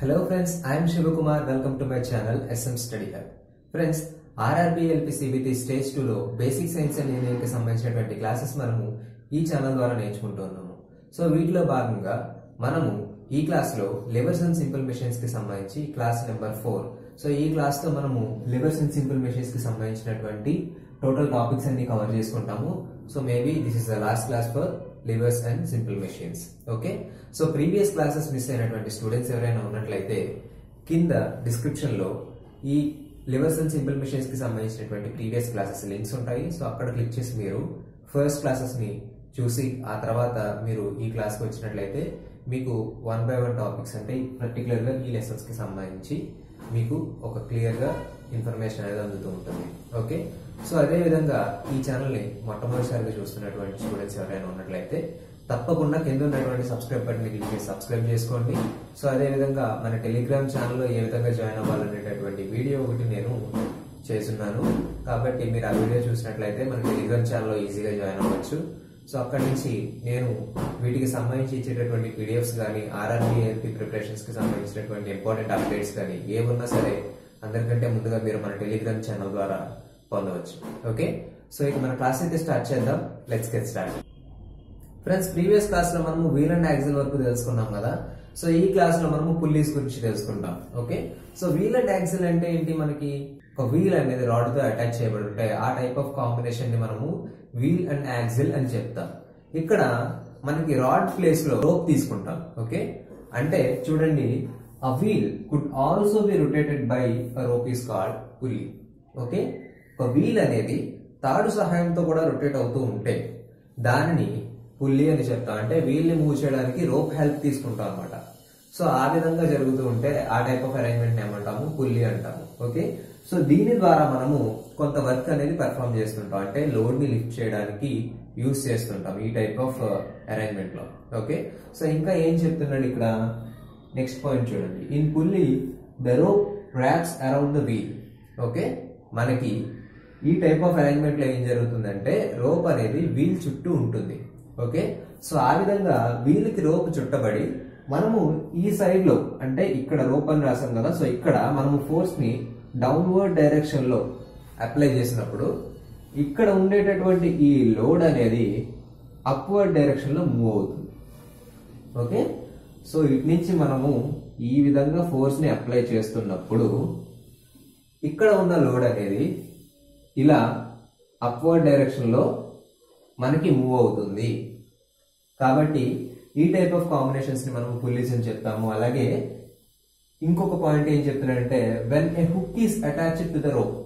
Hello friends I'm Shivakumar welcome to my channel SM study Study friends RRB LP CBT stage టూలో basic science and ఇంజనీరింగ్కి సంబంధించినటువంటి classes మనము ఈ channel ద్వారా నేర్చుకుంటున్నాము. So వీటిలో భాగంగా మనము ఈ క్లాస్లో లివర్స్ అండ్ సింపుల్ మెషిన్స్కి సంబంధించి క్లాస్ నెంబర్ ఫోర్ సో ఈ క్లాస్లో మనము లివర్స్ అండ్ సింపుల్ మెషిన్స్కి సంబంధించినటువంటి టోటల్ టాపిక్స్ అన్ని కవర్ చేసుకుంటాము. So maybe this is the last class for levers and simple machines. Okay? So previous classes miss అయినటువంటి స్టూడెంట్స్ ఎవరైనా ఉన్నట్లయితే కింద డిస్క్రిప్షన్లో ఈ లివర్స్ అండ్ సింపుల్ మెషిన్స్కి సంబంధించినటువంటి ప్రీవియస్ క్లాసెస్ లింక్స్ ఉంటాయి. సో అక్కడ క్లిక్ చేసి మీరు ఫస్ట్ క్లాసెస్ని చూసి ఆ తర్వాత మీరు ఈ క్లాస్కి వచ్చినట్లయితే మీకు వన్ బై వన్ టాపిక్స్ అంటే పర్టికులర్గా ఈ లెసన్స్కి సంబంధించి మీకు ఒక క్లియర్గా ఇన్ఫర్మేషన్ అనేది అందుతూ ఉంటుంది. ఓకే? సో అదే విధంగా ఈ ఛానల్ని మొట్టమొదటిసారిగా చూస్తున్నటువంటి స్టూడెంట్స్ ఎవరైనా ఉన్నట్లయితే తప్పకుండా కింద ఉన్నటువంటి సబ్స్క్రైబ్ బటన్ క్లిక్ చేసి సబ్స్క్రైబ్ చేసుకోండి. సో అదే విధంగా మన టెలిగ్రామ్ ఛానల్లో ఏ విధంగా జాయిన్ అవ్వాలనేటటువంటి వీడియో ఒకటి నేను చేస్తున్నాను. కాబట్టి మీరు ఆ వీడియో చూసినట్లయితే మన టెలిగ్రామ్ ఛానల్లో ఈజీగా జాయిన్ అవ్వచ్చు. సో అక్కడి నుంచి నేను వీటికి సంబంధించి ఇచ్చేటటువంటి పీడిఎఫ్స్ కానీ ఆర్ఆర్బీఎల్పీ ప్రిపరేషన్స్కి సంబంధించినటువంటి ఇంపార్టెంట్ అప్డేట్స్ కానీ ఏమున్నా సరే అందరికంటే ముందుగా మీరు మన టెలిగ్రామ్ ఛానల్ ద్వారా పొందవచ్చు. ఓకే సో ఇక మన క్లాస్ అయితే స్టార్ట్ చేద్దాం. Let's get start friends previous క్లాస్లో మనము వీల్ అండ్ యాక్సిల్ వరకు తెలుసుకున్నాం కదా? సో ఈ క్లాస్లో మనము పుల్లీస్ గురించి తెలుసుకుంటాం. Okay so wheel and axle అంటే ఏంటి మనకి? ఒక వీల్ అనేది రాడ్తో అటాచ్ చేయబడి ఉంటాయి ఆ టైప్ ఆఫ్ కాంబినేషన్ని మనము వీల్ అండ్ యాక్సిల్ అని చెప్తాం. ఇక్కడ మనకి రాడ్ ప్లేస్లో రోప్ తీసుకుంటాం ఓకే అంటే చూడండి a wheel could also be rotated by a rope is called pulley okay ఒక వీల్ అనేది తాడు సహాయంతో కూడా రొటేట్ అవుతూ ఉంటే దానిని పుల్లి అని చెప్తాం. అంటే వీల్ని మూవ్ చేయడానికి రోప్ హెల్ప్ తీసుకుంటాం అనమాట సో ఆ విధంగా జరుగుతూ ఉంటే ఆ టైప్ ఆఫ్ అరేంజ్మెంట్ ఏమంటాము? పుల్లి అంటాము ఓకే సో దీని ద్వారా మనము కొంత వర్క్ అనేది పర్ఫామ్ చేస్తుంటాం. అంటే లోడ్ని లిఫ్ట్ చేయడానికి యూస్ చేస్తుంటాం ఈ టైప్ ఆఫ్ అరేంజ్మెంట్లో. ఓకే సో ఇంకా ఏం చెప్తున్నాడు ఇక్కడ? నెక్స్ట్ పాయింట్ చూడండి. In pulley the rope wraps around the wheel okay మనకి ఈ టైప్ ఆఫ్ అరేంజ్మెంట్లో ఏం జరుగుతుందంటే రోప్ అనేది వీల్ చుట్టూ ఉంటుంది. ఓకే సో ఆ విధంగా వీల్కి రోప్ చుట్టబడి మనము ఈ సైడ్లో అంటే ఇక్కడ రోప్ అని రాసాం కదా సో ఇక్కడ మనము ఫోర్స్ని డౌన్వర్డ్ డైరెక్షన్లో అప్లై చేసినప్పుడు ఇక్కడ ఉండేటటువంటి ఈ లోడ్ అనేది అప్వర్డ్ డైరెక్షన్లో మూవ్ అవుతుంది. ఓకే సో ఇటు నుంచి మనము ఈ విధంగా ఫోర్స్ని అప్లై చేస్తున్నప్పుడు ఇక్కడ ఉన్న లోడ్ అనేది ఇలా అప్వర్డ్ డైరెక్షన్లో మనకి మూవ్ అవుతుంది. కాబట్టి ఈ టైప్ ఆఫ్ కాంబినేషన్స్ని మనం పుల్లీస్ అని చెప్తాము. అలాగే ఇంకొక పాయింట్ ఏం చెప్తున్నాడంటే when a hook is attached to the rope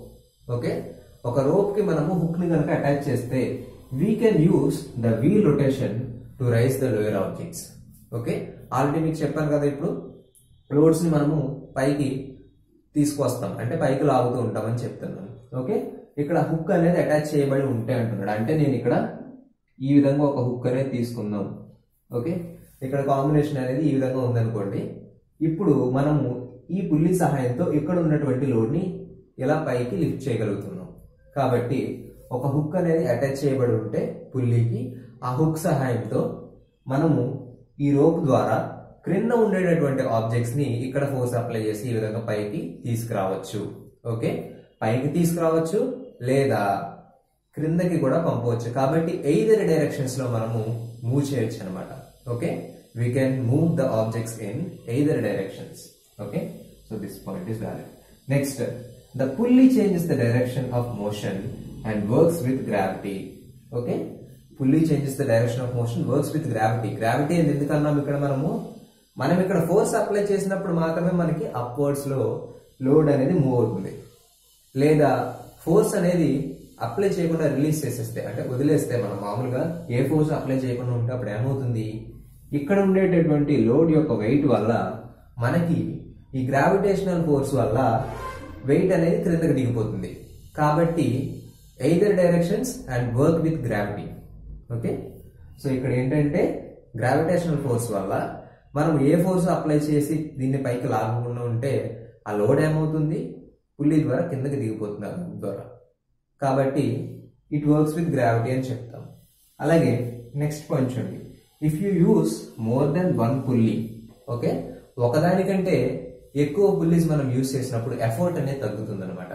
okay ఒక రోప్కి మనము హుక్ని కనుక అటాచ్ చేస్తే we can use the wheel rotation to raise the lower objects okay already మీకు చెప్పాను కదా ఇప్పుడు లోడ్స్ని మనము పైకి తీసుకొస్తాం అంటే పైకి లాగుతూ ఉంటామని చెప్తున్నాను ఓకే ఇక్కడ హుక్ అనేది అటాచ్ చేయబడి ఉంటే అంటున్నాడు అంటే నేను ఇక్కడ ఈ విధంగా ఒక హుక్ అనేది తీసుకుందాం ఓకే ఇక్కడ కాంబినేషన్ అనేది ఈ విధంగా ఉందనుకోండి ఇప్పుడు మనము ఈ పుల్లి సహాయంతో ఇక్కడ ఉన్నటువంటి లోడ్ని ఇలా పైకి లిఫ్ట్ చేయగలుగుతున్నాం? కాబట్టి ఒక హుక్ అనేది అటాచ్ చేయబడి ఉంటే పుల్లికి ఆ హుక్ సహాయంతో మనము ఈ రోప్ ద్వారా క్రింద ఉండేటటువంటి ఆబ్జెక్ట్స్ని ఇక్కడ ఫోర్స్ అప్లై చేసి ఈ విధంగా పైకి తీసుకురావచ్చు. ఓకే? పైకి తీసుకురావచ్చు లేదా క్రిందకి కూడా పంపవచ్చు. కాబట్టి ఎయిదర్ డైరెక్షన్స్లో మనము మూవ్ చేయొచ్చు అనమాట okay? We can move the objects in either directions okay so this point is valid. Next the pulley changes the direction of motion and works with gravity okay pulley changes the direction of motion works with gravity gravity and ఎందుకన్నాం ఇక్కడ మనము? మనం ఇక్కడ force apply చేసినప్పుడు మాత్రమే మనకి అప్వర్డ్స్లో load అనేది move అవుతుంది. లేదా ఫోర్స్ అనేది అప్లై చేయకుండా రిలీజ్ చేసేస్తే అంటే వదిలేస్తే మనం మామూలుగా ఏ ఫోర్స్ అప్లై చేయకుండా ఉంటే అప్పుడు ఏమవుతుంది? ఇక్కడ ఉండేటటువంటి లోడ్ యొక్క వెయిట్ వల్ల మనకి ఈ గ్రావిటేషనల్ ఫోర్స్ వల్ల వెయిట్ అనేది క్రిందకి దిగిపోతుంది. కాబట్టి either directions and work with gravity okay so ఇక్కడ ఏంటంటే గ్రావిటేషనల్ ఫోర్స్ వల్ల మనం ఏ ఫోర్స్ అప్లై చేసి దీన్ని పైకి లాగకుండా ఉంటే ఆ లోడ్ ఏమవుతుంది? పుల్లి ద్వారా కిందకి దిగిపోతుంది ఆ ద్వారా. కాబట్టి ఇట్ వర్క్స్ విత్ గ్రావిటీ అని చెప్తాం. అలాగే నెక్స్ట్ పాయింట్ చూడండి. If you use more then one pulley okay ఒకదానికంటే ఎక్కువ పుల్లీస్ మనం యూజ్ చేసినప్పుడు ఎఫర్ట్ అనేది తగ్గుతుంది అనమాట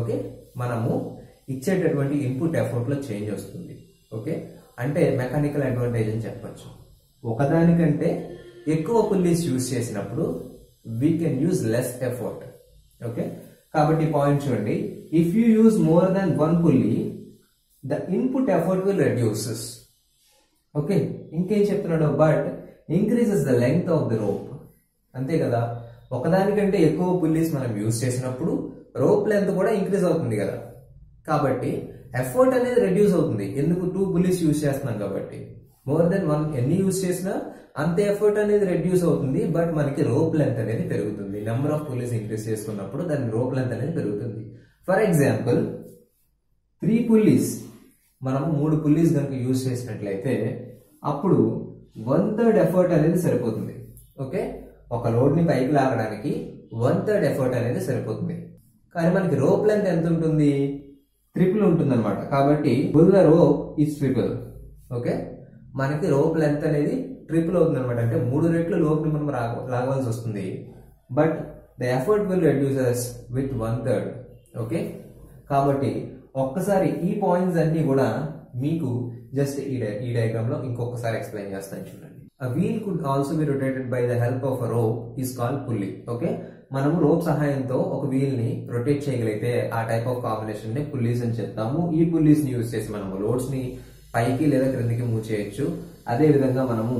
ఓకే మనము ఇచ్చేటటువంటి ఇన్పుట్ ఎఫర్ట్లో చేంజ్ వస్తుంది. ఓకే అంటే మెకానికల్ అడ్వాంటేజ్ అని చెప్పచ్చు. ఒకదానికంటే ఎక్కువ పుల్లీస్ యూజ్ చేసినప్పుడు we can use less effort okay కాబట్టి పాయింట్ చూడండి. If you use more than one pulley the input effort will reduces okay ఇంకేం చెప్తున్నాడు but increases the length of the rope అంతే కదా? ఒకదానికంటే ఎక్కువ పుల్లీస్ మనం యూజ్ చేసినప్పుడు రోప్ లెంత్ కూడా ఇంక్రీజ్ అవుతుంది కదా? కాబట్టి ఎఫర్ట్ అనేది రెడ్యూస్ అవుతుంది. ఎందుకు? టూ పుల్లీస్ యూజ్ చేస్తున్నాం కాబట్టి. మోర్ దెన్ వన్ ఎన్ని యూజ్ చేసినా అంత ఎఫర్ట్ అనేది రెడ్యూస్ అవుతుంది బట్ మనకి రోప్ లెంత్ అనేది పెరుగుతుంది. నెంబర్ ఆఫ్ పుల్లీస్ ఇంక్రీజ్ చేసుకున్నప్పుడు దాని రోప్ లెంత్ అనేది పెరుగుతుంది. ఫర్ ఎగ్జాంపుల్ త్రీ పుల్లీస్ మనము మూడు పుల్లీస్ కనుక యూజ్ చేసినట్లయితే అప్పుడు వన్ థర్డ్ ఎఫర్ట్ అనేది సరిపోతుంది. ఓకే ఒక లోడ్ని పైకి లాగడానికి వన్ థర్డ్ ఎఫర్ట్ అనేది సరిపోతుంది. కానీ మనకి రోప్ లెంత్ ఎంత ఉంటుంది? ట్రిపుల్ ఉంటుంది అనమాట కాబట్టి బుల్ల రోప్ ఈజ్ ట్రిపుల్ ఓకే మనకి రోప్ లెంత్ అనేది ట్రిపుల్ అవుతుంది అనమాట అంటే మూడు రెట్లు లోప్ని మనం లాగవలసి వస్తుంది. But the effort will reduces with one third okay కాబట్టి ఒక్కసారి ఈ పాయింట్స్ అన్ని కూడా మీకు జస్ట్ ఈ డై- ఈ డయాగ్రామ్లో ఇంకొకసారి ఎక్స్ప్లెయిన్ చేస్తాను చూడండి. A wheel could also be rotated by the help of a rope is call pulley okay మనము రోప్ సహాయంతో ఒక వీల్ని రొటేట్ చేయగలిగితే ఆ టైప్ ఆఫ్ కాంబినేషన్ని పుల్లీస్ అని చెప్తాము. ఈ పుల్లీస్ని యూజ్ చేసి మనము లోడ్స్ని పైకి లేదా క్రిందికి మూవ్ చేయొచ్చు. అదే విధంగా మనము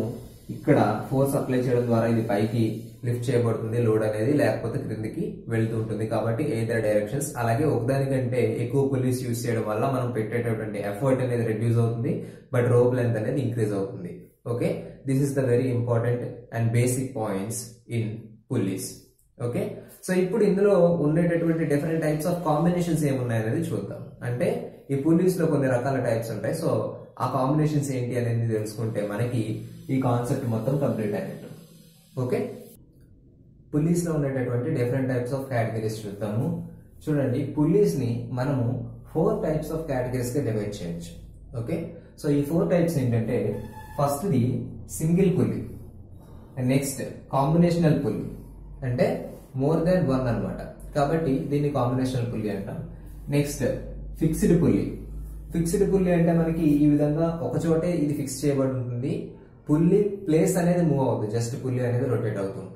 ఇక్కడ ఫోర్స్ అప్లై చేయడం ద్వారా ఇది పైకి లిఫ్ట్ చేయబడుతుంది లోడ్ అనేది లేకపోతే క్రిందికి వెళ్తూ ఉంటుంది. కాబట్టి ఎయిదర్ డైరెక్షన్స్ అలాగే ఒకదానికంటే ఎక్కువ పుల్లీస్ యూస్ చేయడం వల్ల మనం పెట్టేటటువంటి ఎఫర్ట్ అనేది రెడ్యూస్ అవుతుంది బట్ రోప్ లెంత్ అనేది ఇంక్రీజ్ అవుతుంది. Okay this is the very important and basic points in pulleys okay so ఇప్పుడు ఇందులో ఉండేటటువంటి డిఫరెంట్ టైప్స్ ఆఫ్ కాంబినేషన్స్ ఏమున్నాయనేది చూద్దాం. అంటే ఈ పుల్లీస్లో కొన్ని రకాల టైప్స్ ఉంటాయి. సో ఆ కాంబినేషన్స్ ఏంటి అనేది తెలుసుకుంటే మనకి ఈ కాన్సెప్ట్ మొత్తం కంప్లీట్ అయినట్టు. ఓకే పులీస్లో ఉండేటటువంటి డిఫరెంట్ టైప్స్ ఆఫ్ కేటగిరీస్ చూద్దాము. చూడండి పుల్లీస్ని మనము four types of categories divide చేయొచ్చు. ఓకే సో ఈ ఫోర్ టైప్స్ ఏంటంటే first the single pulley next combinational pulley అంటే మోర్ దాన్ వన్ అన్నమాట. కాబట్టి దీన్ని కాంబినేషనల్ పుల్లి అంటాం. Next fixed pulley. Fixed pulley అంటే మనకి ఈ విధంగా ఒక చోటే ఇది ఫిక్స్ చేయబడి ఉంటుంది. పుల్లి ప్లేస్ అనేది మూవ్ అవుతుంది జస్ట్ పుల్లి అనేది రొటేట్ అవుతుంది.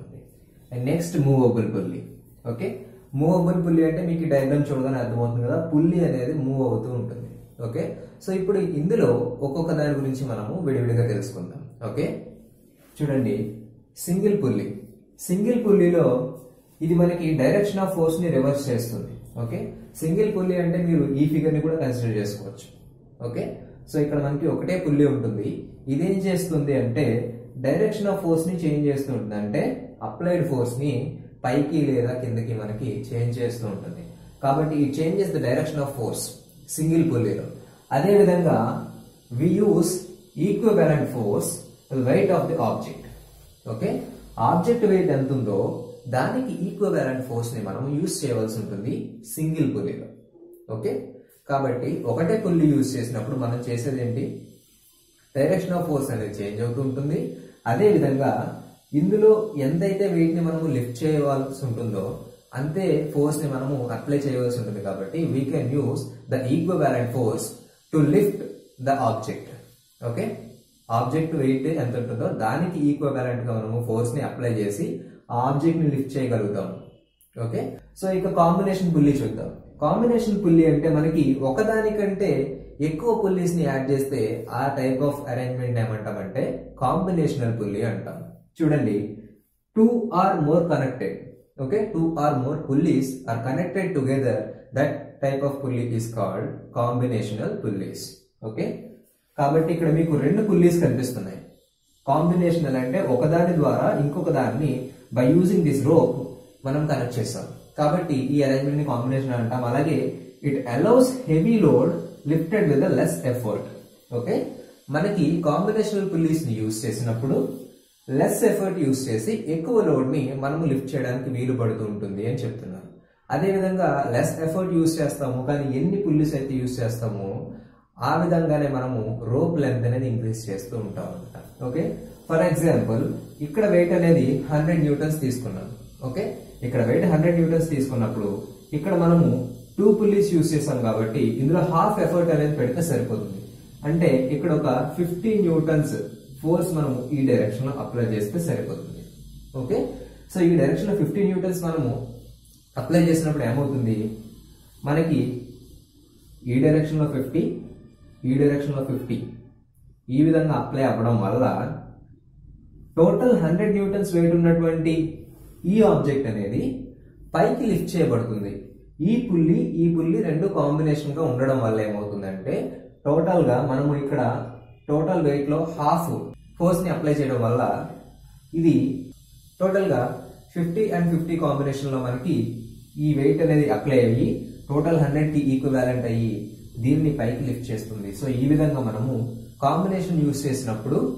And next movable pulley. Okay movable pulley అంటే మీకు డయాగ్రామ్ చూడగానే అర్థమవుతుంది కదా? పుల్లి అనేది మూవ్ అవుతూ ఉంటుంది. ఓకే సో ఇప్పుడు ఇందులో ఒక్కొక్క దాని గురించి మనము విడివిడిగా తెలుసుకుందాం. ఓకే చూడండి. సింగిల్ పుల్లి. సింగిల్ పుల్లిలో ఇది మనకి డైరెక్షన్ ఆఫ్ ఫోర్స్ని రివర్స్ చేస్తుంది. ఓకే సింగిల్ పుల్లి అంటే మీరు ఈ ఫిగర్ని కూడా కన్సిడర్ చేసుకోవచ్చు. ఓకే సో ఇక్కడ మనకి ఒకటే పుల్లి ఉంటుంది. ఇదేం చేస్తుంది అంటే డైరెక్షన్ ఆఫ్ ఫోర్స్ని చేంజ్ చేస్తూ ఉంటుంది అంటే అప్లైడ్ ఫోర్స్ని పైకి లేదా కిందకి మనకి చేంజ్ చేస్తూ ఉంటుంది. కాబట్టి ఈ changes the direction of force single పుల్లీలో అదే విధంగా we use equivalent force weight of the object okay object weight ఎంత ఉందో దానికి ఈక్వివలెంట్ ఫోర్స్ని మనం యూస్ చేయవలసి ఉంటుంది సింగిల్ పుల్లీలో ఓకే కాబట్టి ఒకటే పుల్లి యూజ్ చేసినప్పుడు మనం చేసేది ఏంటి? డైరెక్షన్ ఆఫ్ ఫోర్స్ అనేది చేంజ్ అవుతూ ఉంటుంది. అదే విధంగా ఇందులో ఎంతైతే వెయిట్ని మనము లిఫ్ట్ చేయవలసి ఉంటుందో అంతే ఫోర్స్ని మనము అప్లై చేయవలసి ఉంటుంది కాబట్టి we can use the equivalent force to lift the object okay object weight ఎంత ఉంటుందో దానికి ఈక్వివాలెంట్గా మనము ఫోర్స్ని అప్లై చేసి ఆ ఆబ్జెక్ట్ని లిఫ్ట్ చేయగలుగుతాము ఓకే సో ఇక కాంబినేషన్ పుల్లి చూద్దాం. కాంబినేషన్ పుల్లి అంటే మనకి ఒకదానికంటే ఎక్కువ పుల్లీస్ని యాడ్ చేస్తే ఆ టైప్ ఆఫ్ అరేంజ్మెంట్ ఏమంటామంటే కాంబినేషనల్ పుల్లి అంటాం. చూడండి. Two or more connected okay two or more pulleys are connected together that type of pulley is called combinational pulleys okay కాబట్టి ఇక్కడ మీకు రెండు పుల్లీస్ కనిపిస్తున్నాయి. కాంబినేషనల్ అంటే ఒకదాని ద్వారా ఇంకొక దాన్ని బై యూజింగ్ దిస్ రోప్ మనం కనెక్ట్ చేస్తాం. కాబట్టి ఈ అరేంజ్మెంట్ని కాంబినేషన్ అంటాం. అలాగే it allows heavy load lifted with less effort okay మనకి కాంబినేషనల్ పుల్లీస్ని యూజ్ చేసినప్పుడు లెస్ ఎఫర్ట్ యూజ్ చేసి ఎక్కువ లోడ్ని మనము లిఫ్ట్ చేయడానికి వీలు పడుతూ ఉంటుంది అని చెప్తున్నారు. అదేవిధంగా లెస్ ఎఫర్ట్ యూస్ చేస్తాము కానీ ఎన్ని పుల్లీస్ అయితే యూస్ చేస్తామో ఆ విధంగానే మనము రోప్ లెంత్ అనేది ఇంక్రీజ్ చేస్తూ ఉంటాం అనమాట ఓకే ఫర్ ఎగ్జాంపుల్ ఇక్కడ వెయిట్ అనేది హండ్రెడ్ న్యూటన్స్ తీసుకున్నాం ఓకే ఇక్కడ వెయిట్ హండ్రెడ్ న్యూటన్స్ తీసుకున్నప్పుడు ఇక్కడ మనము టూ పుల్లీస్ యూస్ చేసాం కాబట్టి ఇందులో హాఫ్ ఎఫర్ట్ అనేది పెడితే సరిపోతుంది. అంటే ఇక్కడ ఒక ఫిఫ్టీ న్యూటన్స్ ఫోర్స్ మనం ఈ డైరెక్షన్లో అప్లై చేస్తే సరిపోతుంది. ఓకే సో ఈ డైరెక్షన్లో ఫిఫ్టీ న్యూటన్స్ మనము అప్లై చేసినప్పుడు ఏమవుతుంది? మనకి ఈ డైరెక్షన్లో ఫిఫ్టీ ఈ డైరెక్షన్లో ఫిఫ్టీ ఈ విధంగా అప్లై అవ్వడం వల్ల టోటల్ హండ్రెడ్ న్యూటన్స్ వెయిట్ ఉన్నటువంటి ఈ ఆబ్జెక్ట్ అనేది పైకి లిఫ్ట్ చేయబడుతుంది. ఈ పుల్లి ఈ పుల్లి రెండు కాంబినేషన్గా ఉండడం వల్ల ఏమవుతుందంటే టోటల్గా మనము ఇక్కడ టోటల్ వెయిట్లో హాఫ్ ఫోర్స్ని అప్లై చేయడం వల్ల ఇది టోటల్గా ఫిఫ్టీ అండ్ ఫిఫ్టీ కాంబినేషన్లో మనకి ఈ వెయిట్ అనేది అప్లై అయ్యి టోటల్ హండ్రెడ్కి ఈక్వాలెంట్ అయ్యి దీన్ని పైకి లిఫ్ట్ చేస్తుంది. సో ఈ విధంగా మనము కాంబినేషన్ యూస్ చేసినప్పుడు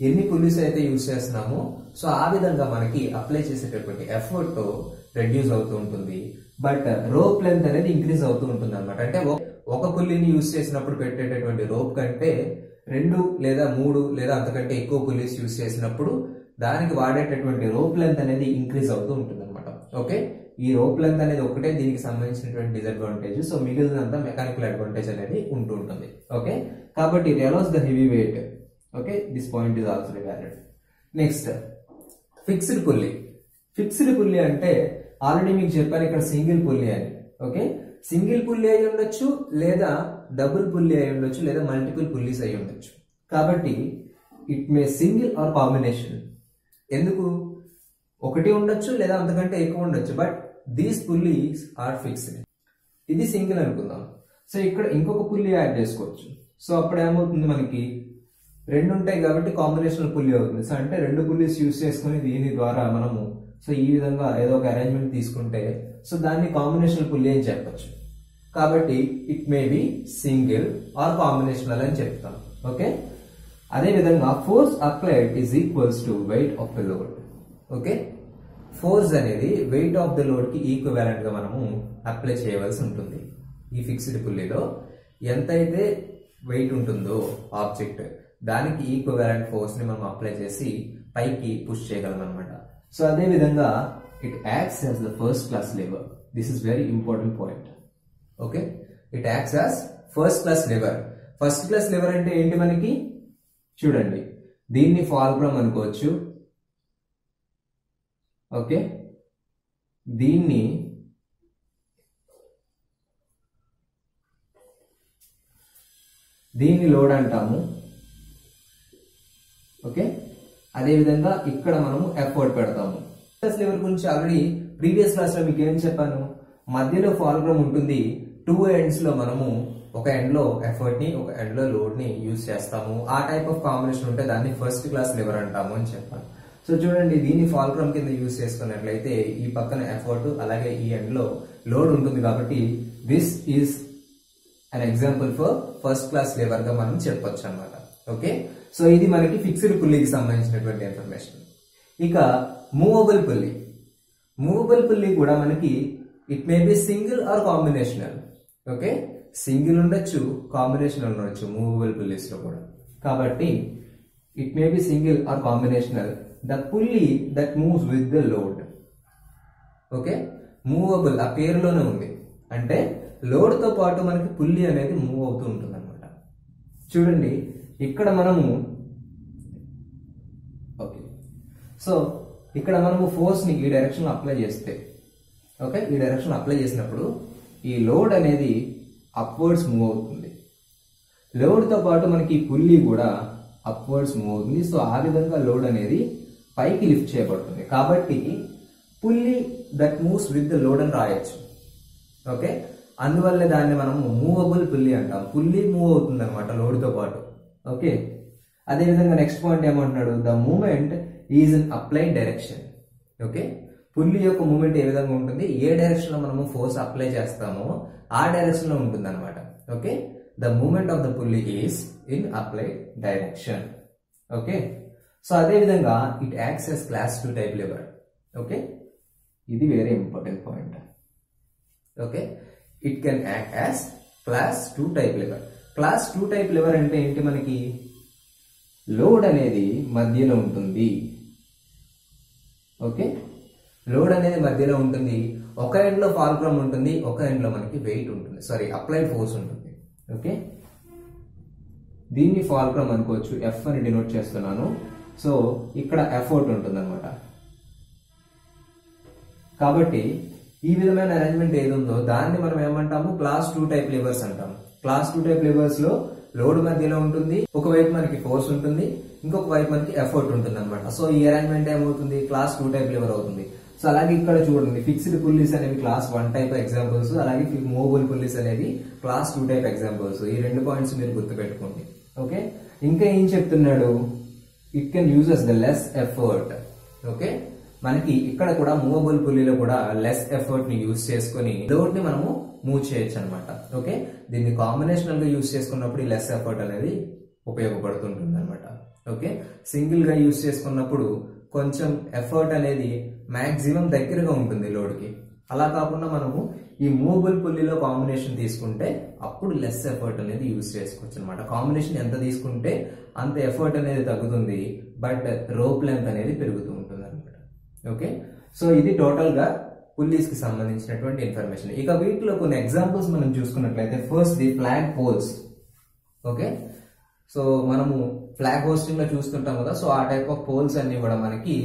ఎన్ని పుల్లీస్ అయితే యూస్ చేస్తున్నామో సో ఆ విధంగా మనకి అప్లై చేసేటటువంటి ఎఫర్ట్ రెడ్యూస్ అవుతూ ఉంటుంది. బట్ రోప్ లెంత్ అనేది ఇంక్రీజ్ అవుతూ ఉంటుంది అనమాట అంటే ఒక- ఒక పుల్లిని యూస్ చేసినప్పుడు పెట్టేటటువంటి రోప్ కంటే రెండు లేదా మూడు లేదా అంతకంటే ఎక్కువ పుల్లీస్ యూజ్ చేసినప్పుడు దానికి వాడేటటువంటి రోప్ లెంత్ అనేది ఇంక్రీజ్ అవుతూ ఉంటుంది అనమాట ఓకే? ఈ రోప్ లెంత్ అనేది ఒకటే దీనికి సంబంధించినటువంటి డిసడ్వాంటేజ్ సో మిగిలినంతా మెకానికల్ అడ్వాంటేజ్ అనేది ఉంటూ ఉంటుంది. ఓకే? కాబట్టి it allows the heavy weight okay? This point is also valid next fixed pulley fixed pulley అంటే ఆల్రెడీ మీకు చెప్పాను ఇక్కడ సింగిల్ పుల్లి అని. ఓకే? సింగిల్ పుల్లి అయి ఉండొచ్చు లేదా డబుల్ పుల్లి అయి ఉండొచ్చు లేదా మల్టిపుల్ పుల్లీస్ అయి ఉండొచ్చు. కాబట్టి it may single or combination. ఎందుకు? ఒకటి ఉండొచ్చు లేదా అంతకంటే ఎక్కువ ఉండొచ్చు but these pulleys are fixed. ఇది సింగిల్ అనుకుందాం. సో ఇక్కడ ఇంకొక పుల్లి యాడ్ చేసుకోవచ్చు. సో అప్పుడు ఏమవుతుంది మనకి? రెండు ఉంటాయి కాబట్టి కాంబినేషన్ పుల్లి అవుతుంది. సో అంటే రెండు పుల్లీస్ యూస్ చేసుకుని దీని ద్వారా మనము సో ఈ విధంగా ఏదో ఒక అరేంజ్మెంట్ తీసుకుంటే సో దాన్ని కాంబినేషన్ పుల్లి అని చెప్పొచ్చు. కాబట్టి it may be single or combinational అని చెప్తాం. ఓకే అదేవిధంగా force applied is equals to weight of the load okay force అనేది వెయిట్ ఆఫ్ ద లోడ్కి ఈక్వలెంట్గా మనము అప్లై చేయవలసి ఉంటుంది. ఈ ఫిక్స్డ్ పుల్లీలో ఎంతైతే వెయిట్ ఉంటుందో ఆబ్జెక్ట్ దానికి ఈక్వలెంట్ ఫోర్స్ని మనం అప్లై చేసి పైకి పుష్ చేయగలం అనమాట సో అదే విధంగా it acts as the first class labour this is very important point okay? It acts as first class lever first class lever అంటే ఏంటి మనకి? చూడండి. దీన్ని ఫాల్బ్రమ్ అనుకోవచ్చు. ఓకే? దీన్ని దీన్ని లోడ్ అంటాము. ఓకే? అదేవిధంగా ఇక్కడ మనము ఎఫర్ట్ పెడతాము. ప్లస్ లివర్ గురించి ఆల్రెడీ ప్రీవియస్ క్లాస్లో మీకు ఏం చెప్పాను? మధ్యలో ఫాల్బ్రమ్ ఉంటుంది. టూ ఎండ్స్లో మనము ఒక ఎండ్లో ఎఫర్ట్ని ఒక ఎండ్లో లోడ్ని యూజ్ చేస్తాము. ఆ టైప్ ఆఫ్ కాంబినేషన్ ఉంటే దాన్ని ఫస్ట్ క్లాస్ లివర్ అంటాము అని చెప్పాను సో చూడండి దీన్ని ఫాల్క్రమ్ కింద యూజ్ చేసుకున్నట్లయితే ఈ పక్కన ఎఫర్ట్ అలాగే ఈ ఎండ్లో లోడ్ ఉంటుంది కాబట్టి this is an example for first class లేబర్గా మనం చెప్పొచ్చు అనమాట ఓకే సో ఇది మనకి ఫిక్స్డ్ పుల్లికి సంబంధించినటువంటి ఇన్ఫర్మేషన్ ఇక మూవబుల్ పుల్లి. మూవబుల్ పుల్లి కూడా మనకి it may be single or combinational okay? Single ఉండొచ్చు కాంబినేషన్ ఉండొచ్చు మూవబుల్ పుల్లీస్లో కూడా. కాబట్టి it may be single or combinational the pulley that moves with the load okay? Movable ఆ పేరులోనే ఉంది. అంటే లోడ్తో పాటు మనకి పుల్లి అనేది మూవ్ అవుతూ ఉంటుంది అనమాట చూడండి ఇక్కడ మనము ఓకే. సో ఇక్కడ మనము ఫోర్స్ని ఈ డైరెక్షన్ అప్లై చేస్తే ఓకే? ఈ డైరెక్షన్ అప్లై చేసినప్పుడు ఈ లోడ్ అనేది అప్వర్డ్స్ మూవ్ అవుతుంది. లోడ్తో పాటు మనకి ఈ పుల్లి కూడా అప్వర్డ్స్ మూవ్ అవుతుంది. సో ఆ విధంగా లోడ్ అనేది పైకి లిఫ్ట్ చేయబడుతుంది. కాబట్టి pulley that moves with the load అని రాయొచ్చు. ఓకే? అందువల్ల దాన్ని మనము మూవబుల్ పుల్లి అంటాం. పుల్లి మూవ్ అవుతుంది అనమాట లోడ్తో పాటు. ఓకే? అదేవిధంగా నెక్స్ట్ పాయింట్ ఏమంటున్నాడు? The moment is in applied direction okay? Pulley యొక్క మూమెంట్ ఏ విధంగా ఉంటుంది? ఏ డైరెక్షన్లో మనము ఫోర్స్ అప్లై చేస్తామో ఆ డైరెక్షన్లో ఉంటుంది అనమాట okay? The movement of the pulley is in applied direction okay? So అదే విధంగా it acts as class two type lever okay? ఇది very important point okay? It can act as class two type lever class two type lever అంటే ఏంటి మనకి? Load అనేది మధ్యలో ఉంటుంది. Okay? Load అనేది మధ్యలో ఉంటుంది ఒక ఎండ్లో ఫాల్క్రమ్ ఉంటుంది ఒక ఎండ్లో మనకి వెయిట్ ఉంటుంది. సారీ అప్లైడ్ ఫోర్స్ ఉంటుంది. ఓకే దీన్ని ఫాల్క్రమ్ అనుకోవచ్చు ఎఫ్ అని డినోట్ చేస్తున్నాను. సో ఇక్కడ ఎఫర్ట్ ఉంటుంది అనమాట కాబట్టి ఈ విధమైన అరేంజ్మెంట్ ఏది ఉందో దాన్ని మనం ఏమంటాము? క్లాస్ టూ టైప్ లివర్స్ అంటాము. క్లాస్ టూ టైప్ లివర్స్లో లోడ్ మధ్యలో ఉంటుంది ఒకవైపు మనకి ఫోర్స్ ఉంటుంది ఇంకొక వైపు మనకి ఎఫర్ట్ ఉంటుంది అనమాట సో ఈ అరేంజ్మెంట్ ఏమవుతుంది? క్లాస్ టూ టైప్ లివర్ అవుతుంది. సో అలాగే ఇక్కడ చూడండి ఫిక్స్డ్ పుల్లీస్ అనేవి క్లాస్ వన్ టైప్ ఎగ్జాంపుల్స్ అలాగే మూవబుల్ పుల్లీస్ అనేవి క్లాస్ టూ టైప్ ఎగ్జాంపుల్స్ ఈ రెండు పాయింట్స్ మీరు గుర్తుపెట్టుకోండి. ఓకే ఇంకా ఏం చెప్తున్నాడు? It can uses the less effort okay మనకి ఇక్కడ కూడా మూవబుల్ పుల్లీలో కూడా లెస్ ఎఫర్ట్ని యూజ్ చేసుకుని లోడ్ని మనము మూవ్ చేయొచ్చు అనమాట ఓకే దీన్ని కాంబినేషనల్గా యూజ్ చేసుకున్నప్పుడు ఈ లెస్ ఎఫర్ట్ అనేది ఉపయోగపడుతుంటుంది అనమాట ఓకే సింగిల్గా యూజ్ చేసుకున్నప్పుడు కొంచెం ఎఫర్ట్ అనేది మ్యాక్సిమం దగ్గరగా ఉంటుంది లోడ్కి. అలా కాకుండా మనము ఈ మూబుల్ పుల్లిలో కాంబినేషన్ తీసుకుంటే అప్పుడు లెస్ ఎఫర్ట్ అనేది యూజ్ చేసుకోవచ్చు అనమాట కాంబినేషన్ ఎంత తీసుకుంటే అంత ఎఫర్ట్ అనేది తగ్గుతుంది బట్ రోప్ లెంత్ అనేది పెరుగుతూ ఉంటుంది అనమాట ఓకే సో ఇది టోటల్గా పుల్లీస్కి సంబంధించినటువంటి ఇన్ఫర్మేషన్ ఇక వీటిలో కొన్ని ఎగ్జాంపుల్స్ మనం చూసుకున్నట్లయితే first the flag poles okay so మనము ఫ్లాగ్ హోస్టింగ్లో చూస్తుంటాం కదా సో ఆ టైప్ ఆఫ్ పోల్స్ అన్ని కూడా మనకి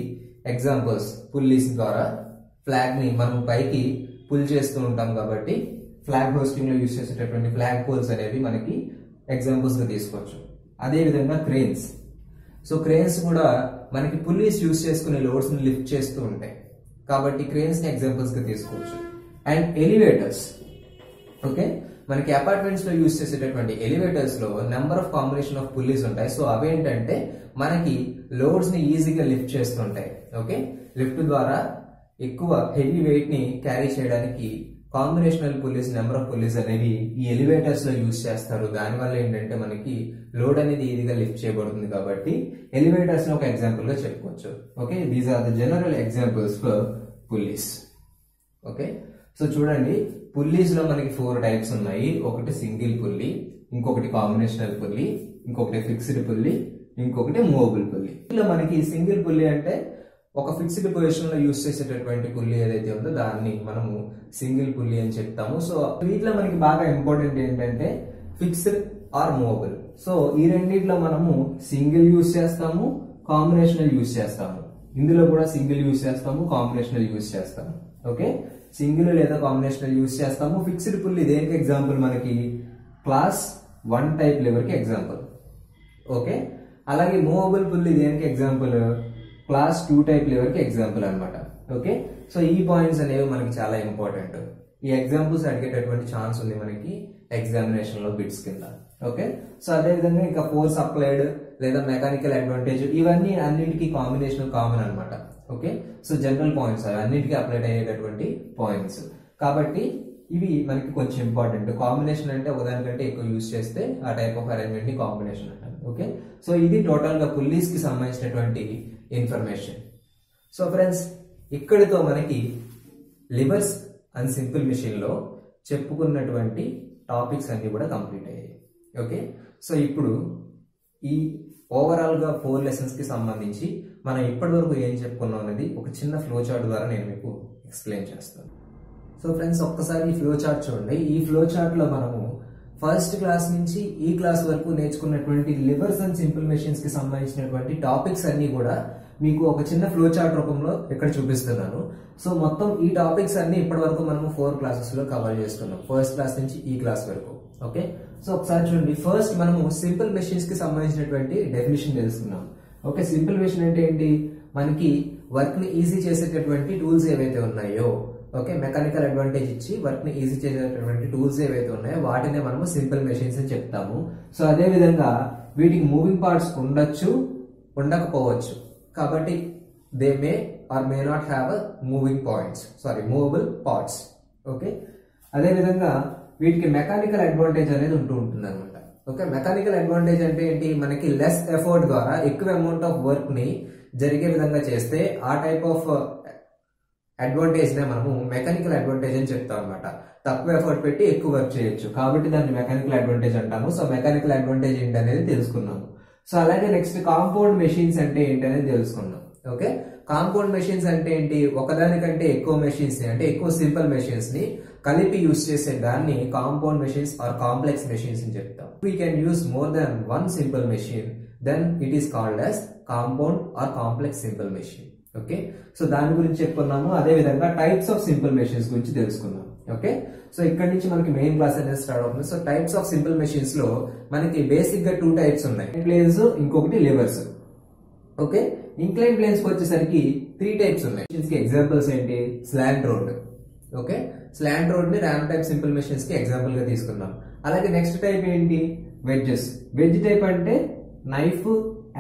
ఎగ్జాంపుల్స్ పుల్లీస్ ద్వారా ఫ్లాగ్ని మనం పైకి పుల్ చేస్తూ ఉంటాం కాబట్టి ఫ్లాగ్ హోస్టింగ్లో యూస్ చేసేటటువంటి ఫ్లాగ్ పోల్స్ అనేవి మనకి ఎగ్జాంపుల్స్గా తీసుకోవచ్చు. అదేవిధంగా క్రెయిన్స్ క్రేన్స్ సో క్రేన్స్ కూడా మనకి పుల్లీస్ యూస్ చేసుకునే లోడ్స్ని లిఫ్ట్ చేస్తూ ఉంటాయి. కాబట్టి క్రేన్స్ని ఎగ్జాంపుల్స్గా తీసుకోవచ్చు. అండ్ ఎలివేటర్స్ ఓకే మనకి అపార్ట్మెంట్స్లో యూజ్ చేసేటటువంటి ఎలివేటర్స్లో number of combination of pulleys ఉంటాయి. సో అవేంటంటే మనకి లోడ్స్ని ఈజీగా లిఫ్ట్ చేస్తుంటాయి. ఓకే లిఫ్ట్ ద్వారా ఎక్కువ హెవీ వెయిట్ని క్యారీ చేయడానికి combinational pulleys number of pulleys అనేవి ఈ ఎలివేటర్స్లో యూజ్ చేస్తారు. దానివల్ల ఏంటంటే మనకి లోడ్ అనేది ఈజీగా లిఫ్ట్ చేయబడుతుంది కాబట్టి ఎలివేటర్స్ని ఒక ఎగ్జాంపుల్గా చెప్పుకోవచ్చు. Okay these are the general examples for pulleys okay so చూడండి. పుల్లీస్లో మనకి ఫోర్ టైప్స్ ఉన్నాయి. ఒకటి సింగిల్ పుల్లి ఇంకొకటి కాంబినేషనల్ పుల్లి ఇంకొకటి ఫిక్స్డ్ పుల్లి ఇంకొకటి మూవబుల్ పుల్లి. ఇందులో మనకి సింగిల్ పుల్లి అంటే ఒక ఫిక్స్డ్ పొజిషన్లో యూస్ చేసేటటువంటి పుల్లి ఏదైతే ఉందో దాన్ని మనము సింగిల్ పుల్లి అని చెప్తాము. సో వీటిలో మనకి బాగా ఇంపార్టెంట్ ఏంటంటే ఫిక్స్డ్ ఆర్ మూవబుల్. సో ఈ రెండిట్లో మనము సింగిల్ యూస్ చేస్తాము కాంబినేషనల్ యూస్ చేస్తాము. ఇందులో కూడా సింగిల్ యూస్ చేస్తాము కాంబినేషనల్ యూస్ చేస్తాము. ఓకే? సింగిల్ లేదా కాంబినేషన్ యూస్ చేస్తాము. ఫిక్స్డ్ పుల్లి దేనికి ఎగ్జాంపుల్ మనకి. క్లాస్ వన్ టైప్ లెవర్కి కి ఎగ్జాంపుల్. ఓకే? అలాగే మూవబుల్ పుల్లి దేనికి ఎగ్జాంపుల్? క్లాస్ టూ టైప్ లెవర్కి కి ఎగ్జాంపుల్ అనమాట ఓకే? సో ఈ పాయింట్స్ అనేవి మనకి చాలా ఇంపార్టెంట్. ఈ ఎగ్జాంపుల్స్ అడిగేటటువంటి ఛాన్స్ ఉంది మనకి ఎగ్జామినేషన్లో బిట్స్ కింద. ఓకే? సో అదే విధంగా ఇంకా ఫోర్స్ అప్లైడ్ లేదా మెకానికల్ అడ్వాంటేజ్ ఇవన్నీ అన్నిటికీ కాంబినేషన్ కామన్ అనమాట ఓకే సో జనరల్ పాయింట్స్ అవి అన్నిటికీ అప్లైట్ అయ్యేటటువంటి పాయింట్స్ కాబట్టి ఇవి మనకి కొంచెం ఇంపార్టెంట్ కాంబినేషన్ అంటే ఒకదానికంటే ఎక్కువ యూజ్ చేస్తే ఆ టైప్ ఆఫ్ అరేంజ్మెంట్ని కాంబినేషన్ అంటారు. ఓకే సో ఇది టోటల్గా పుల్లీస్కి సంబంధించినటువంటి ఇన్ఫర్మేషన్ సో ఫ్రెండ్స్ ఇక్కడితో మనకి లివర్స్ అండ్ సింపుల్ మిషన్లో చెప్పుకున్నటువంటి టాపిక్స్ అన్ని కూడా కంప్లీట్ అయ్యాయి. ఓకే సో ఇప్పుడు ఈ ఓవరాల్గా ఫోర్ లెసన్స్కి సంబంధించి మనం ఇప్పటివరకు ఏం చెప్పుకున్నాం అనేది ఒక చిన్న ఫ్లో చార్ట్ ద్వారా నేను మీకు ఎక్స్ప్లెయిన్ చేస్తాను. సో ఫ్రెండ్స్ ఒక్కసారి ఈ ఫ్లో చార్ట్ చూడండి. ఈ ఫ్లో చార్ట్లో మనము ఫస్ట్ క్లాస్ నుంచి ఈ క్లాస్ వరకు నేర్చుకున్నటువంటి లివర్స్ అండ్ సింపుల్ మెషిన్స్కి సంబంధించినటువంటి టాపిక్స్ అన్ని కూడా మీకు ఒక చిన్న ఫ్లో చార్ట్ రూపంలో ఇక్కడ చూపిస్తున్నాను. సో మొత్తం ఈ టాపిక్స్ అన్ని ఇప్పటి వరకు మనము ఫోర్ క్లాసెస్లో కవర్ చేసుకున్నాం ఫస్ట్ క్లాస్ నుంచి ఈ క్లాస్ వరకు. ఓకే సో ఒకసారి చూడండి. ఫస్ట్ మనము సింపుల్ మెషిన్స్కి సంబంధించినటువంటి డెఫినేషన్ తెలుసుకున్నాం. ఓకే సింపుల్ మెషిన్ అంటే ఏంటి? మనకి వర్క్ని ఈజీ చేసేటటువంటి టూల్స్ ఏవైతే ఉన్నాయో ఓకే మెకానికల్ అడ్వాంటేజ్ ఇచ్చి వర్క్ని ఈజీ చేసేటటువంటి టూల్స్ ఏవైతే ఉన్నాయో వాటినే మనము సింపుల్ మెషిన్స్ అని చెప్తాము. సో అదే విధంగా వీటికి మూవింగ్ పార్ట్స్ ఉండొచ్చు ఉండకపోవచ్చు. కాబట్టి they may are may not have moving points. Sorry movable parts. Okay? అదే విధంగా వీటికి మెకానికల్ అడ్వాంటేజ్ అనేది ఉంటూ ఉంటుంది ఓకే మెకానికల్ అడ్వాంటేజ్ అంటే ఏంటి? మనకి లెస్ ఎఫర్ట్ ద్వారా ఎక్కువ అమౌంట్ ఆఫ్ వర్క్ని జరిగే విధంగా చేస్తే ఆ టైప్ ఆఫ్ అడ్వాంటేజ్ నే మనము మెకానికల్ అడ్వాంటేజ్ అని చెప్తాం అనమాట తక్కువ ఎఫర్ట్ పెట్టి ఎక్కువ వర్క్ చేయొచ్చు. కాబట్టి దాన్ని మెకానికల్ అడ్వాంటేజ్ అంటాము. సో మెకానికల్ అడ్వాంటేజ్ ఏంటి అనేది తెలుసుకున్నాము. సో అలాగే నెక్స్ట్ కాంపౌండ్ మెషిన్స్ అంటే ఏంటనేది తెలుసుకున్నాం. ఓకే కాంపౌండ్ మెషిన్స్ అంటే ఏంటి? ఒకదానికంటే ఎక్కువ మెషిన్స్ని అంటే ఎక్కువ సింపుల్ మెషిన్స్ని కలిపి యూస్ చేసే దాన్ని compound machines or complex machines అని చెప్తాం. We can use more than one simple machine then it is called as compound or complex simple machine okay so దాని గురించి చెప్పుకున్నాము. అదే విధంగా టైప్స్ ఆఫ్ సింపుల్ మెషిన్స్ గురించి తెలుసుకున్నాం ఓకే సో ఇక్కడ నుంచి మనకి మెయిన్ క్లాస్ అనేది స్టార్ట్ అవుతుంది. సో టైప్స్ ఆఫ్ సింపుల్ మెషిన్స్లో మనకి బేసిక్గా టూ టైప్స్ ఉన్నాయి. ప్లేన్స్ ఇంకొకటి లివర్స్ ఓకే ఇంక్లైన్ ప్లేన్స్ వచ్చేసరికి త్రీ టైప్స్ ఉన్నాయి. ఎగ్జాంపుల్స్ ఏంటి? స్లాంట్ రోడ్ ఓకే స్లాంట్ రోడ్ని ర్యామ్ టైప్ సింపుల్ మెషిన్స్కి ఎగ్జాంపుల్గా తీసుకున్నాం అలాగే నెక్స్ట్ టైప్ ఏంటి? వెడ్జెస్. వెజ్ టైప్ అంటే నైఫ్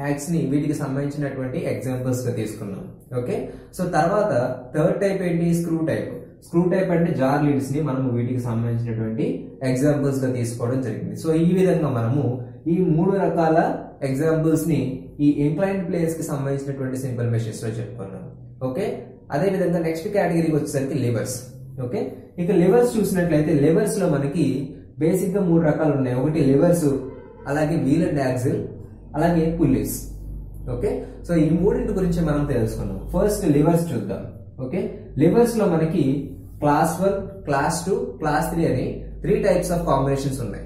యాక్స్ని వీటికి సంబంధించినటువంటి ఎగ్జాంపుల్స్గా తీసుకున్నాం ఓకే? సో తర్వాత థర్డ్ టైప్ ఏంటి? Screw type. స్క్రూ టైప్ అంటే జార్ లీడ్స్ని మనము వీటికి సంబంధించినటువంటి ఎగ్జాంపుల్స్గా తీసుకోవడం జరిగింది. సో ఈ విధంగా మనము ఈ మూడు రకాల ఎగ్జాంపుల్స్ని ఈ ఇంక్లైన్ ప్లేస్కి సంబంధించినటువంటి సింపుల్ మెషిన్స్లో చెప్పుకున్నాం. ఓకే? అదే విధంగా నెక్స్ట్ కేటగిరీకి వచ్చేసరికి లేబర్స్ ఓకే? ఇక లివర్స్ చూసినట్లయితే లివర్స్లో మనకి బేసిక్గా మూడు రకాలు ఉన్నాయి. ఒకటి లివర్స్ అలాగే వీల్ అండ్ యాక్సిల్ అలాగే పుల్లీస్ ఓకే? సో ఈ మూడింటి గురించి మనం తెలుసుకున్నాం ఫస్ట్ లివర్స్ చూద్దాం. ఓకే? లివర్స్లో మనకి class one class two class three అని త్రీ టైప్స్ ఆఫ్ కాంబినేషన్స్ ఉన్నాయి.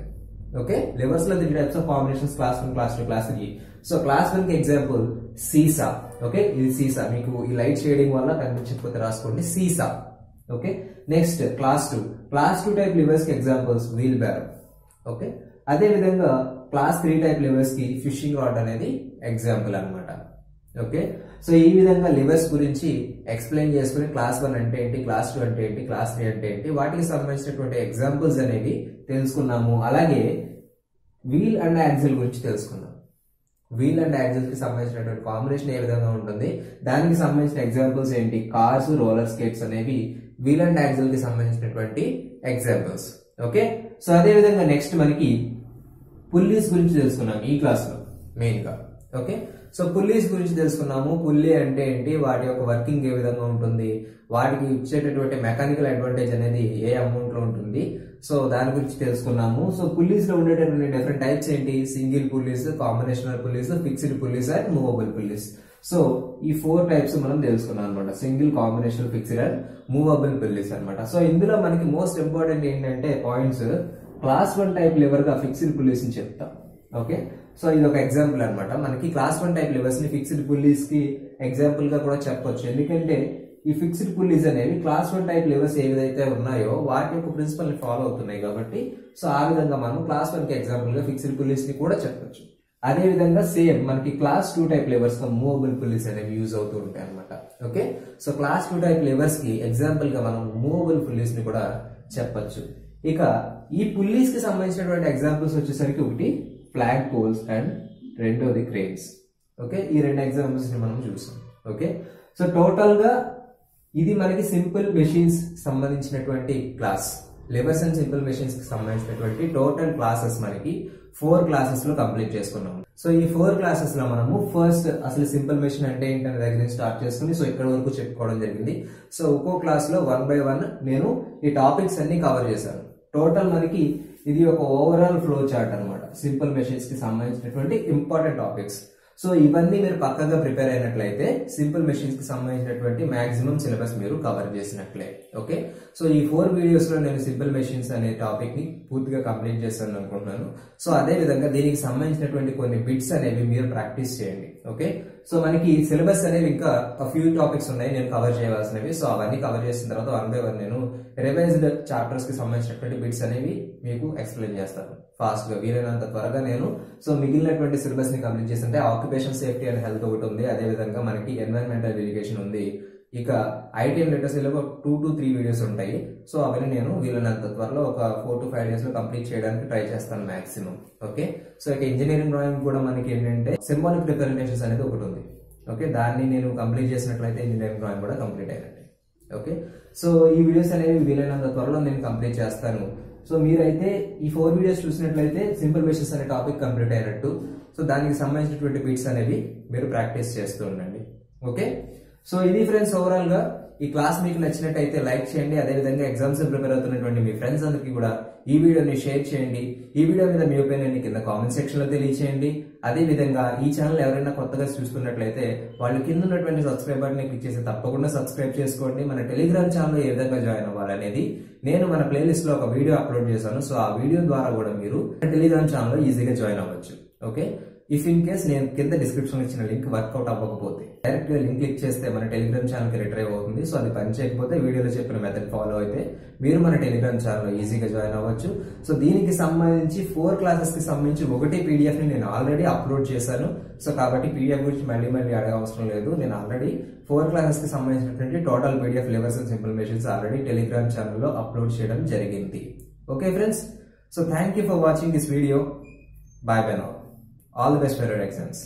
Okay? లివర్స్లో three types of combinations class one class two class three so class వన్కి ఎగ్జాంపుల్ సీసా ఓకే? ఇది సీసా మీకు ఈ లైట్ షేడింగ్ వల్ల కనిపించకపోతే రాసుకోండి. Seesaw okay? Next class two class two type లివర్స్కి examples wheelbarrow okay అదే విధంగా class three type లివర్స్కి ఫిషింగ్ రాడ్ అనేది ఎగ్జాంపుల్ అనమాట ఓకే సో ఈ విధంగా లివర్స్ గురించి ఎక్స్ప్లెయిన్ చేసుకుని క్లాస్ వన్ అంటే ఏంటి క్లాస్ టూ అంటే ఏంటి క్లాస్ త్రీ అంటే ఏంటి వాటికి సంబంధించినటువంటి ఎగ్జాంపుల్స్ అనేవి తెలుసుకున్నాము. అలాగే వీల్ అండ్ యాక్సిల్ గురించి తెలుసుకున్నాం వీల్ అండ్ యాక్సిల్కి సంబంధించినటువంటి కాంబినేషన్ ఏ విధంగా ఉంటుంది? దానికి సంబంధించిన ఎగ్జాంపుల్స్ ఏంటి? కార్స్ రోలర్ స్కేట్స్ అనేవి వీల్ అండ్ యాక్సిల్కి సంబంధించినటువంటి ఎగ్జాంపుల్స్. ఓకే? సో అదే విధంగా నెక్స్ట్ మనకి పుల్లీస్ గురించి తెలుసుకున్నాం ఈ క్లాస్లో మెయిన్గా ఓకే? సో పుల్లీస్ గురించి తెలుసుకున్నాము. పుల్లీ అంటే ఏంటి? వాటి యొక్క వర్కింగ్ ఏ విధంగా ఉంటుంది? వాటికి ఇచ్చేటటువంటి మెకానికల్ అడ్వాంటేజ్ అనేది ఏ అమౌంట్లో ఉంటుంది? సో దాని గురించి తెలుసుకున్నాము. సో పుల్లీస్లో ఉండేటటువంటి డిఫరెంట్ టైప్స్ ఏంటి? Single pulleys combinational pulleys fixed pulleys and movable pulleys. So ఈ ఫోర్ టైప్స్ మనం తెలుసుకున్నాం అనమాట single combination fixed and movable pulleys అనమాట సో ఇందులో మనకి మోస్ట్ ఇంపార్టెంట్ ఏంటంటే పాయింట్స్ క్లాస్ వన్ టైప్ లివర్గా ఫిక్స్డ్ పుల్లీస్ని చెప్తాం. ఓకే సో ఇది ఒక ఎగ్జాంపుల్ అనమాట మనకి క్లాస్ వన్ టైప్ లివర్స్ని ఫిక్స్డ్ పుల్లీస్కి ఎగ్జాంపుల్గా కూడా చెప్పొచ్చు. ఎందుకంటే ఈ ఫిక్స్డ్ పుల్లీస్ అనేవి క్లాస్ వన్ టైప్ లివర్స్ ఏదైతే ఉన్నాయో వాటి యొక్క ప్రిన్సిపల్ని ఫాలో అవుతున్నాయి కాబట్టి సో ఆ విధంగా మనం క్లాస్ వన్కి ఎగ్జాంపుల్గా ఫిక్స్డ్ పుల్లీస్ని కూడా చెప్పొచ్చు. అదే విధంగా సేమ్ మనకి క్లాస్ టూ టైప్ లెవర్స్లో మూవబుల్ పుల్లీస్ అనేవి యూజ్ అవుతూ ఉంటాయి అనమాట okay? So class two type లెవర్స్కి ఎగ్జాంపుల్గా మనం మూవబుల్ పుల్లీస్ని కూడా చెప్పచ్చు. ఇక ఈ పుల్లీస్కి సంబంధించినటువంటి ఎగ్జాంపుల్స్ వచ్చేసరికి ఒకటి ఫ్లాగ్ పోల్స్ అండ్ రెండోది క్రేన్స్ ఓకే? ఈ రెండు ఎగ్జాంపుల్స్ని మనం చూసాం. ఓకే? సో టోటల్గా ఇది మనకి సింపుల్ మెషిన్స్ సంబంధించినటువంటి క్లాస్ లెబర్స్ అండ్ సింపుల్ మెషిన్స్కి సంబంధించినటువంటి టోటల్ క్లాసెస్ మనకి ఫోర్ క్లాసెస్లో కంప్లీట్ చేసుకున్నాం సో ఈ ఫోర్ క్లాసెస్లో మనము ఫస్ట్ అసలు సింపుల్ మెషిన్ అంటే ఏంటనే దగ్గర నుంచి స్టార్ట్ చేసుకుని సో ఇక్కడ వరకు చెప్పుకోవడం జరిగింది. సో ఒక్కో క్లాస్లో వన్ బై వన్ నేను ఈ టాపిక్స్ అన్ని కవర్ చేశాను. టోటల్ మనకి ఇది ఒక ఓవరాల్ ఫ్లో చార్ట్ అనమాట సింపుల్ మెషిన్స్కి సంబంధించినటువంటి ఇంపార్టెంట్ టాపిక్స్ సో ఇవన్నీ మీరు పక్కగా ప్రిపేర్ అయినట్లయితే సింపుల్ మెషిన్స్కి సంబంధించినటువంటి మాక్సిమం సిలబస్ మీరు కవర్ చేసినట్లే. ఓకే సో ఈ ఫోర్ వీడియోస్లో నేను సింపుల్ మెషిన్స్ అనే టాపిక్ని పూర్తిగా కంప్లీట్ చేస్తాను అనుకుంటున్నాను. సో అదే విధంగా దీనికి సంబంధించినటువంటి కొన్ని బిట్స్ అనేవి మీరు ప్రాక్టీస్ చేయండి. ఓకే సో మనకి సిలబస్ అనేవి ఇంకా ఫ్యూ టాపిక్స్ ఉన్నాయి. నేను కవర్ చేయవలసినవి. సో అవన్నీ కవర్ చేసిన తర్వాత వన్ బై వన్ నేను రివైజ్డ్ చాప్టర్స్కి సంబంధించినటువంటి బిట్స్ అనేవి మీకు ఎక్స్ప్లెయిన్ చేస్తాను. ఫాస్ట్గా వీలైనంత త్వరగా నేను సో మిగిలినటువంటి సిలబస్ని కంప్లీట్ చేస్తుంటే ఆక్యుపేషన్ సేఫ్టీ అండ్ హెల్త్ ఒకటి ఉంది. అదే విధంగా మనకి ఎన్వైరన్మెంటల్ ఎడ్యుకేషన్ ఉంది. ఇక ఐటీ లిటరసీలో ఒక టూ టు త్రీ వీడియోస్ ఉంటాయి. సో అవన్నీ నేను వీలైనంత త్వరలో ఒక ఫోర్ టు ఫైవ్ డేస్లో కంప్లీట్ చేయడానికి ట్రై చేస్తాను మాక్సిమం ఓకే సో ఇక ఇంజనీరింగ్ డ్రాయింగ్ కూడా మనకి ఏంటంటే సింబాలిక్ రిప్రజెంటేషన్స్ అనేది ఒకటి ఉంది. ఓకే దాన్ని నేను కంప్లీట్ చేసినట్లయితే ఇంజనీరింగ్ డ్రాయింగ్ కూడా కంప్లీట్ అయినట్టు. ఓకే సో ఈ వీడియోస్ అనేవి వీలైనంత త్వరలో నేను కంప్లీట్ చేస్తాను. సో మీరైతే ఈ ఫోర్ వీడియోస్ చూసినట్లయితే సింపుల్ బేసిస్ అనే టాపిక్ కంప్లీట్ అయినట్టు. సో దానికి సంబంధించినటువంటి బిట్స్ అనేవి మీరు ప్రాక్టీస్ చేస్తూ ఉండండి. ఓకే సో ఇది ఫ్రెండ్స్ ఓవరాల్గా ఈ క్లాస్ మీకు నచ్చినట్టయితే లైక్ చేయండి. అదేవిధంగా ఎగ్జామ్స్ ప్రిపేర్ అవుతున్నటువంటి మీ ఫ్రెండ్స్ అందరికీ కూడా ఈ వీడియోని షేర్ చేయండి. ఈ వీడియో మీద మీ ఒపీనియన్ కింద కామెంట్ సెక్షన్లో తెలియచేయండి. అదే విధంగా ఈ ఛానల్ ఎవరైనా కొత్తగా చూస్తున్నట్లయితే వాళ్ళు కింద ఉన్నటువంటి సబ్స్క్రైబర్ని క్లిక్ చేసి తప్పకుండా సబ్స్క్రైబ్ చేసుకోండి. మన టెలిగ్రామ్ ఛానల్ ఏ విధంగా జాయిన్ అవ్వాలనేది నేను మన ప్లేలిస్ట్లో ఒక వీడియో అప్లోడ్ చేశాను. సో ఆ వీడియో ద్వారా కూడా మీరు టెలిగ్రామ్ ఛానల్ ఈజీగా జాయిన్ అవ్వచ్చు. ఓకే ఇఫ్ ఇన్ కేస్ నేను కింద డిస్క్రిప్షన్ ఇచ్చిన లింక్ వర్కౌట్ అవ్వకపోతే డైరెక్ట్గా లింక్ క్లిక్ చేస్తే మన టెలిగ్రామ్ ఛానల్కి రిట్రైవ్ అవుతుంది. సో అది పని చేయకపోతే వీడియోలో చెప్పిన మెథడ్ ఫాలో అయితే మీరు మన టెలిగ్రామ్ ఛానల్ ఈజీగా జాయిన్ అవ్వచ్చు. సో దీనికి సంబంధించి ఫోర్ క్లాసెస్కి సంబంధించి ఒకటి పీడిఎఫ్ని నేను ఆల్రెడీ అప్లోడ్ చేశాను. సో కాబట్టి పీడిఎఫ్ గురించి మళ్ళీ మళ్ళీ అడగ అవసరం లేదు. నేను ఆల్రెడీ ఫోర్ క్లాసెస్కి సంబంధించినటువంటి total PDF levels and simple already Telegram ఛానల్లో అప్లోడ్ చేయడం జరిగింది. Okay friends so thank you for watching this video bye bye now all the best for your exams